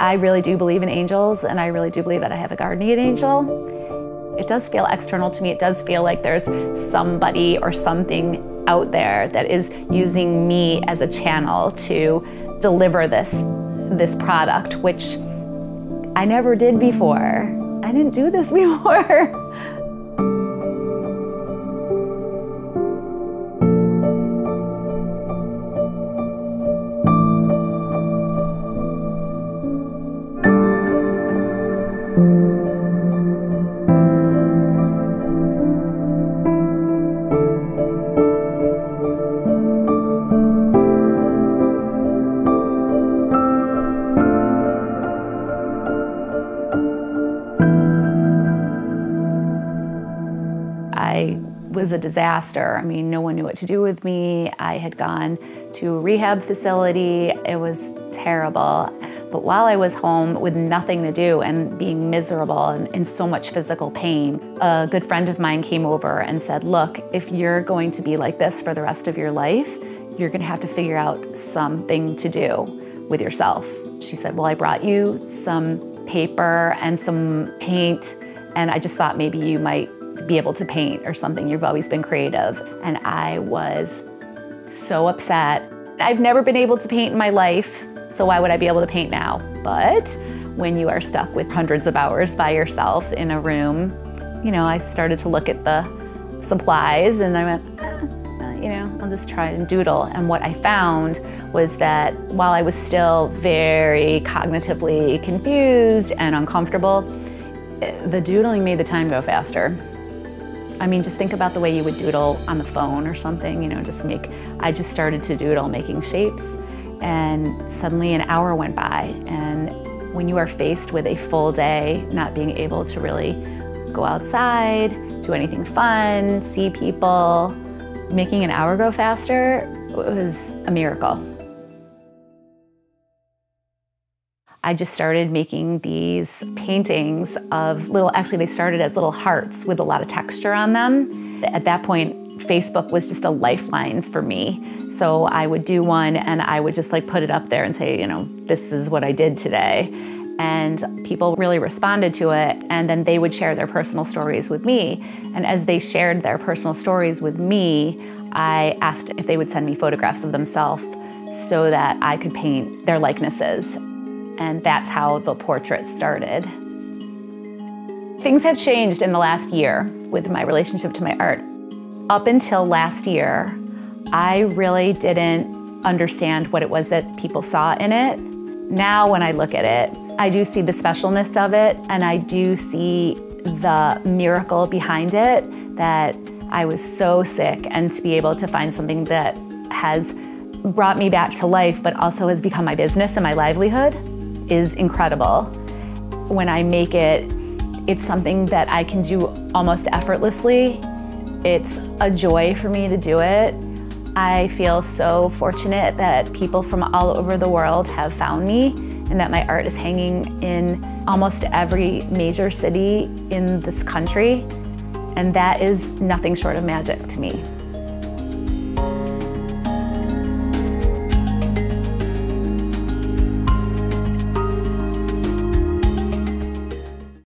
I really do believe in angels and I really do believe that I have a guardian angel. It does feel external to me. It does feel like there's somebody or something out there that is using me as a channel to deliver this, this product, which I never did before. I didn't do this before. I was a disaster. I mean, no one knew what to do with me. I had gone to a rehab facility. It was terrible. But while I was home with nothing to do and being miserable and in so much physical pain, a good friend of mine came over and said, Look, if you're going to be like this for the rest of your life, you're going to have to figure out something to do with yourself. She said, Well, I brought you some paper and some paint, and I just thought maybe you might be able to paint or something. You've always been creative. And I was so upset. I've never been able to paint in my life, so why would I be able to paint now? But when you are stuck with hundreds of hours by yourself in a room, you know, I started to look at the supplies and I went, eh, you know, I'll just try and doodle. And what I found was that while I was still very cognitively confused and uncomfortable, eh, the doodling made the time go faster. I mean, just think about the way you would doodle on the phone or something, you know, just make, I just started to doodle making shapes and suddenly an hour went by and when you are faced with a full day, not being able to really go outside, do anything fun, see people, making an hour go faster was a miracle. I just started making these paintings of little, actually they started as little hearts with a lot of texture on them. At that point, Facebook was just a lifeline for me. So I would do one and I would just like put it up there and say, you know, this is what I did today. And people really responded to it and then they would share their personal stories with me. And as they shared their personal stories with me, I asked if they would send me photographs of themselves so that I could paint their likenesses and that's how the portrait started. Things have changed in the last year with my relationship to my art. Up until last year, I really didn't understand what it was that people saw in it. Now, when I look at it, I do see the specialness of it, and I do see the miracle behind it that I was so sick, and to be able to find something that has brought me back to life, but also has become my business and my livelihood is incredible. When I make it, it's something that I can do almost effortlessly. It's a joy for me to do it. I feel so fortunate that people from all over the world have found me and that my art is hanging in almost every major city in this country. And that is nothing short of magic to me.